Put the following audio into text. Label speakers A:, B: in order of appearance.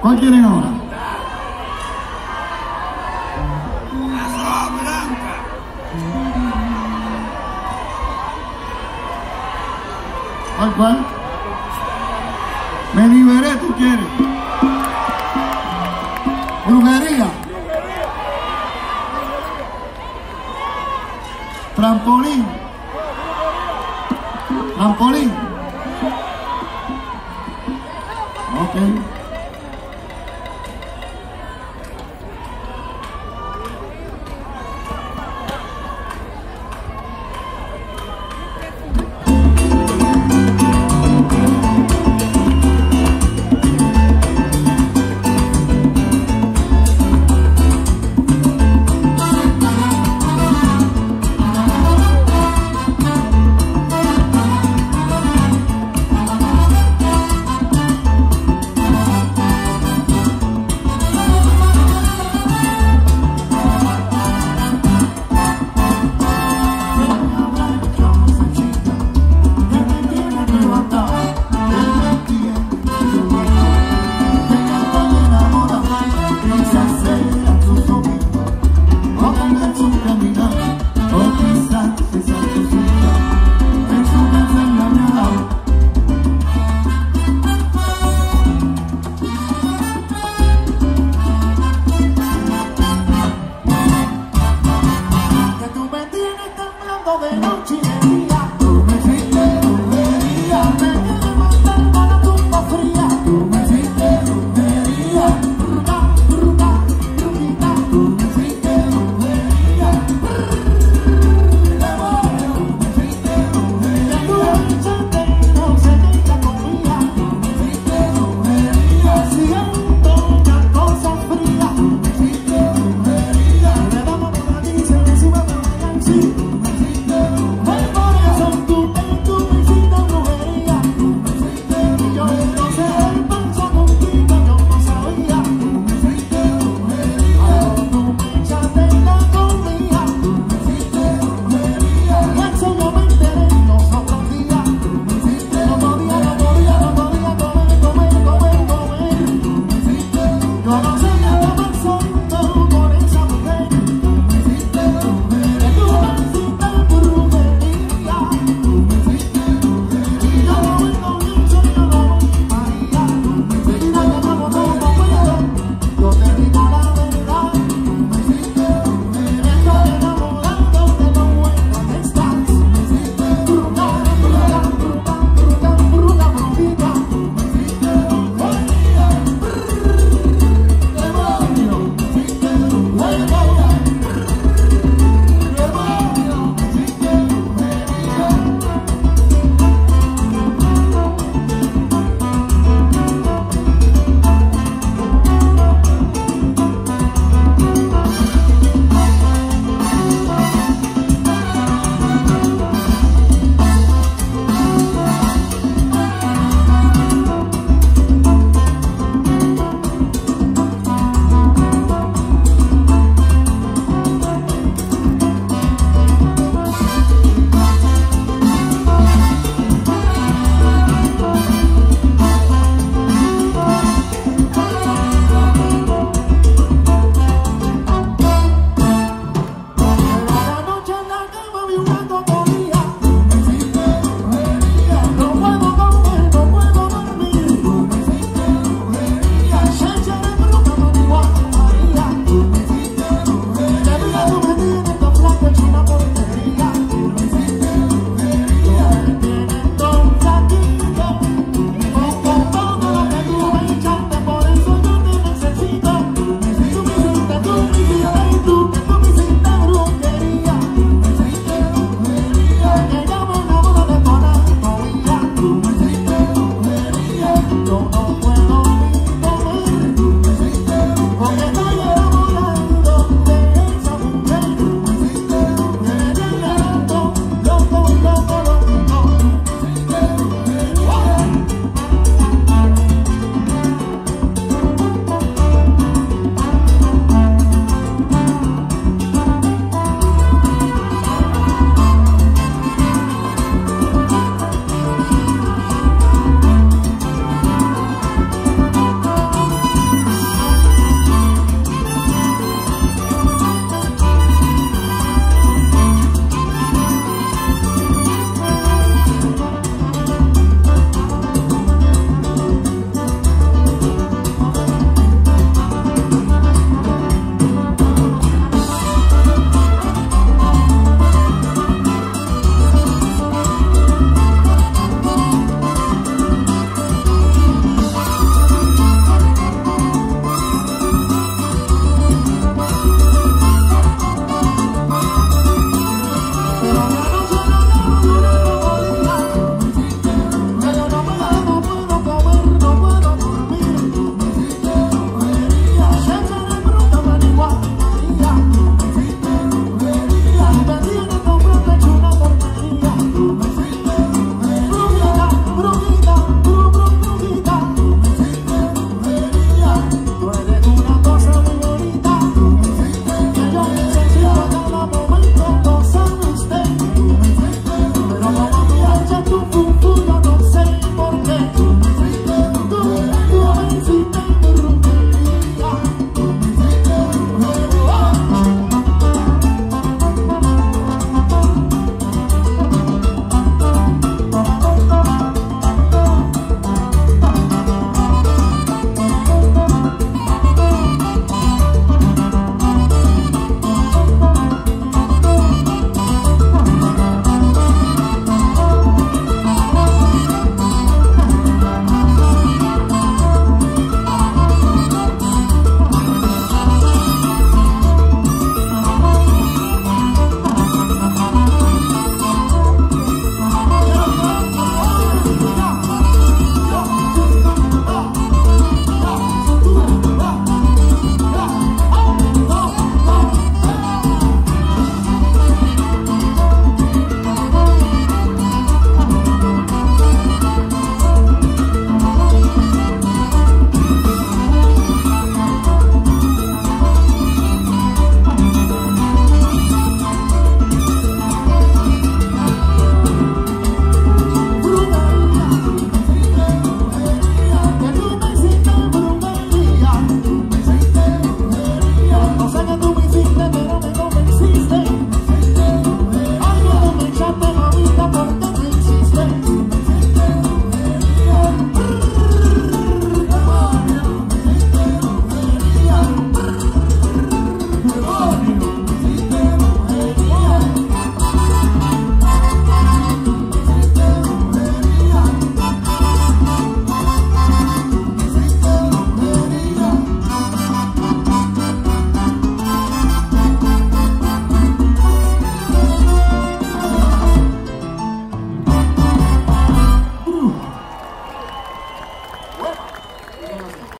A: ¿Cuál quieren ahora?
B: Blanca.
A: ¿Cuál, cuál? Me liberé, tú quieres. Brujería. Trampolín. Trampolín. Open.